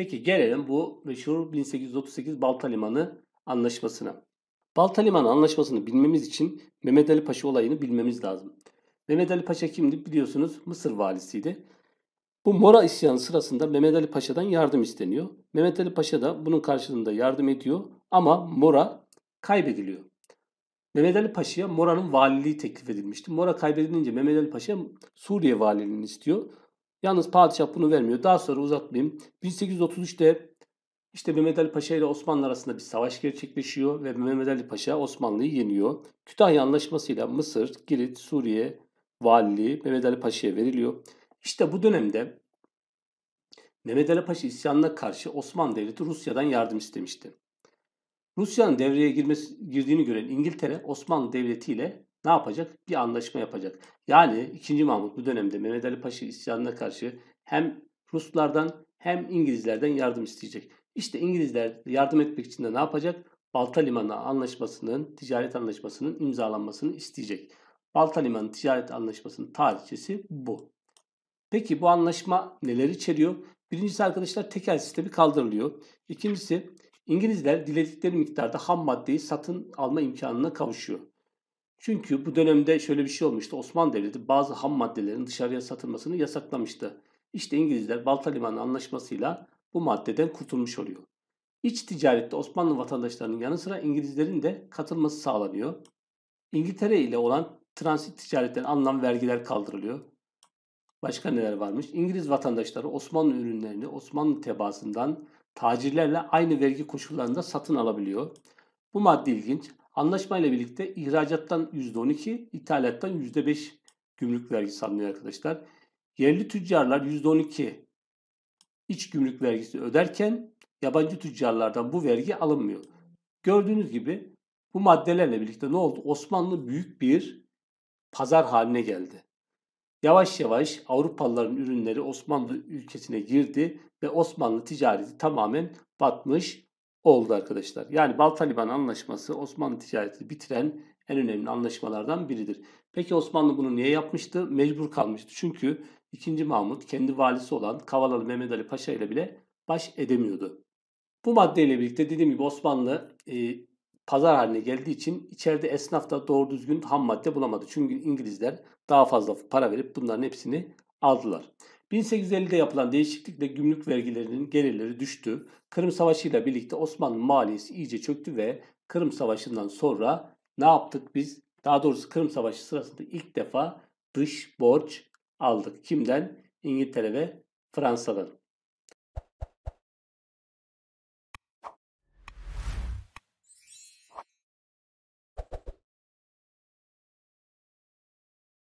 Peki gelelim bu meşhur 1838 Balta Limanı Anlaşması'na. Balta Limanı Anlaşması'nı bilmemiz için Mehmet Ali Paşa olayını bilmemiz lazım. Mehmet Ali Paşa kimdi biliyorsunuz Mısır valisiydi. Bu Mora isyanı sırasında Mehmet Ali Paşa'dan yardım isteniyor. Mehmet Ali Paşa da bunun karşılığında yardım ediyor ama Mora kaybediliyor. Mehmet Ali Paşa'ya Mora'nın valiliği teklif edilmişti. Mora kaybedilince Mehmet Ali Paşa Suriye valiliğini istiyor. Yalnız padişah bunu vermiyor. Daha sonra uzatmayayım. 1833'te işte Mehmet Ali Paşa ile Osmanlı arasında bir savaş gerçekleşiyor ve Mehmet Ali Paşa Osmanlı'yı yeniyor. Kütahya Anlaşması'yla Mısır, Girit, Suriye valiliği Mehmet Ali Paşa'ya veriliyor. İşte bu dönemde Mehmet Ali Paşa isyanına karşı Osmanlı Devleti Rusya'dan yardım istemişti. Rusya'nın devreye girmesi, girdiğini gören İngiltere Osmanlı Devleti ile ne yapacak? Bir anlaşma yapacak. Yani 2. Mahmut bu dönemde Mehmet Ali Paşa isyanına karşı hem Ruslardan hem İngilizlerden yardım isteyecek. İşte İngilizler yardım etmek için de ne yapacak? Balta Limanı Anlaşması'nın, ticaret anlaşmasının imzalanmasını isteyecek. Balta Limanı Ticaret Anlaşması'nın tarihçesi bu. Peki bu anlaşma neler içeriyor? Birincisi arkadaşlar tekel sistemi kaldırılıyor. İkincisi İngilizler diledikleri miktarda ham maddeyi satın alma imkanına kavuşuyor. Çünkü bu dönemde şöyle bir şey olmuştu. Osmanlı Devleti bazı ham maddelerin dışarıya satılmasını yasaklamıştı. İşte İngilizler Balta Limanı Anlaşması'yla bu maddeden kurtulmuş oluyor. İç ticarette Osmanlı vatandaşlarının yanı sıra İngilizlerin de katılması sağlanıyor. İngiltere ile olan transit ticaretten alınan vergiler kaldırılıyor. Başka neler varmış? İngiliz vatandaşları Osmanlı ürünlerini Osmanlı tebaasından tacirlerle aynı vergi koşullarında satın alabiliyor. Bu madde ilginç. Anlaşmayla birlikte ihracattan %12, ithalattan %5 gümrük vergisi alınıyor arkadaşlar. Yerli tüccarlar %12 iç gümrük vergisi öderken yabancı tüccarlardan bu vergi alınmıyor. Gördüğünüz gibi bu maddelerle birlikte ne oldu? Osmanlı büyük bir pazar haline geldi. Yavaş yavaş Avrupalıların ürünleri Osmanlı ülkesine girdi ve Osmanlı ticareti tamamen batmış oldu arkadaşlar. Yani Baltaliban Anlaşması Osmanlı ticareti bitiren en önemli anlaşmalardan biridir. Peki Osmanlı bunu niye yapmıştı? Mecbur kalmıştı. Çünkü 2. Mahmut kendi valisi olan Kavalalı Mehmet Ali Paşa ile bile baş edemiyordu. Bu maddeyle birlikte dediğim gibi Osmanlı e, pazar haline geldiği için içeride esnaf da doğru düzgün ham madde bulamadı. Çünkü İngilizler daha fazla para verip bunların hepsini aldılar. 1850'de yapılan değişiklikle gümrük vergilerinin gelirleri düştü. Kırım Savaşı ile birlikte Osmanlı maliyesi iyice çöktü ve Kırım Savaşı'ndan sonra ne yaptık biz? Daha doğrusu Kırım Savaşı sırasında ilk defa dış borç aldık. Kimden? İngiltere ve Fransa'dan.